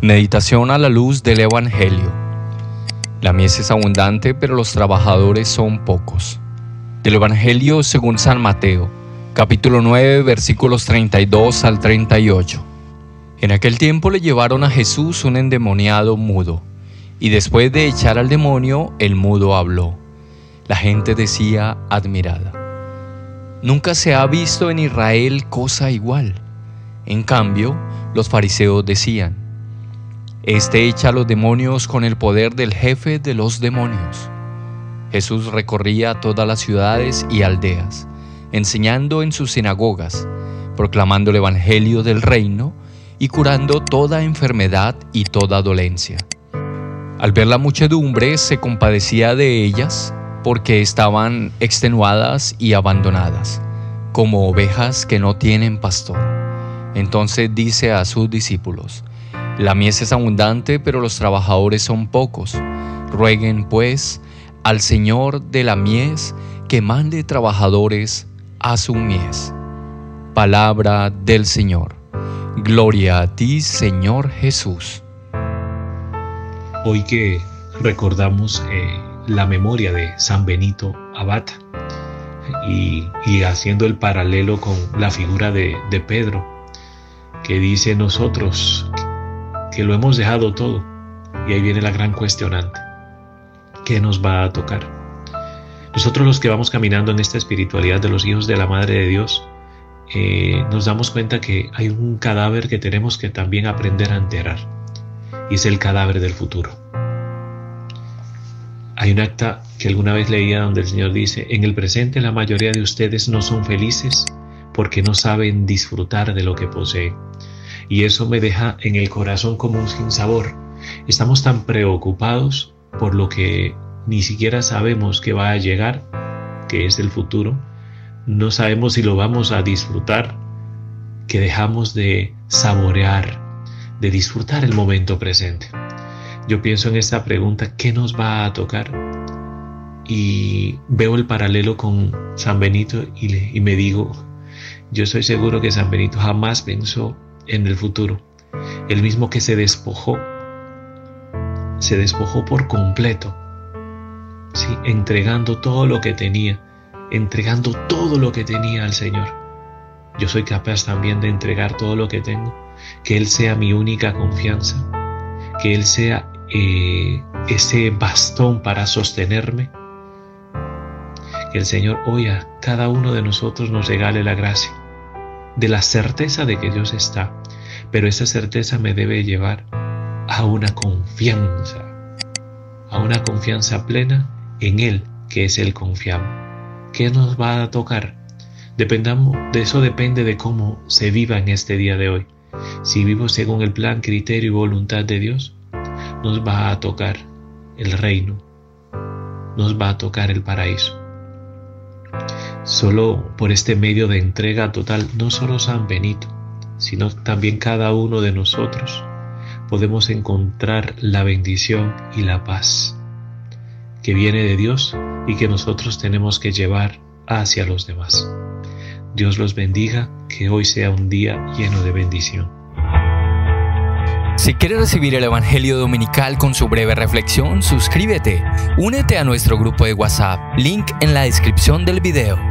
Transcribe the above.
Meditación a la luz del Evangelio. La mies es abundante, pero los trabajadores son pocos. Del Evangelio según San Mateo, capítulo 9, versículos 32 al 38. En aquel tiempo le llevaron a Jesús un endemoniado mudo, y después de echar al demonio, el mudo habló. La gente decía admirada. Nunca se ha visto en Israel cosa igual. En cambio, los fariseos decían, este echa a los demonios con el poder del jefe de los demonios. Jesús recorría todas las ciudades y aldeas, enseñando en sus sinagogas, proclamando el Evangelio del reino y curando toda enfermedad y toda dolencia. Al ver la muchedumbre se compadecía de ellas porque estaban extenuadas y abandonadas, como ovejas que no tienen pastor. Entonces dice a sus discípulos, la mies es abundante, pero los trabajadores son pocos. Rueguen, pues, al Señor de la mies que mande trabajadores a su mies. Palabra del Señor. Gloria a ti, Señor Jesús. Hoy que recordamos eh, la memoria de San Benito Abad y, haciendo el paralelo con la figura de, de Pedro, que dice nosotros que lo hemos dejado todo. Y ahí viene la gran cuestionante. ¿Qué nos va a tocar? Nosotros los que vamos caminando en esta espiritualidad de los hijos de la Madre de Dios, eh, nos damos cuenta que hay un cadáver que tenemos que también aprender a enterrar. Y es el cadáver del futuro. Hay un acta que alguna vez leía donde el Señor dice, en el presente la mayoría de ustedes no son felices porque no saben disfrutar de lo que poseen y eso me deja en el corazón como un sinsabor. Estamos tan preocupados por lo que ni siquiera sabemos que va a llegar, que es el futuro. No sabemos si lo vamos a disfrutar, que dejamos de saborear, de disfrutar el momento presente. Yo pienso en esta pregunta, ¿qué nos va a tocar? Y veo el paralelo con San Benito y, y me digo, yo estoy seguro que San Benito jamás pensó en el futuro. El mismo que se despojó, se despojó por completo, ¿sí? entregando todo lo que tenía, entregando todo lo que tenía al Señor. Yo soy capaz también de entregar todo lo que tengo, que Él sea mi única confianza, que Él sea eh, ese bastón para sostenerme. Que el Señor hoy a cada uno de nosotros nos regale la gracia de la certeza de que Dios está, pero esa certeza me debe llevar a una confianza, a una confianza plena en Él, que es el confiable. ¿Qué nos va a tocar? Dependamos, de eso depende de cómo se viva en este día de hoy. Si vivo según el plan, criterio y voluntad de Dios, nos va a tocar el reino, nos va a tocar el paraíso. Solo por este medio de entrega total, no solo San Benito, sino también cada uno de nosotros, podemos encontrar la bendición y la paz que viene de Dios y que nosotros tenemos que llevar hacia los demás. Dios los bendiga, que hoy sea un día lleno de bendición. Si quieres recibir el Evangelio Dominical con su breve reflexión, suscríbete. Únete a nuestro grupo de WhatsApp, link en la descripción del video.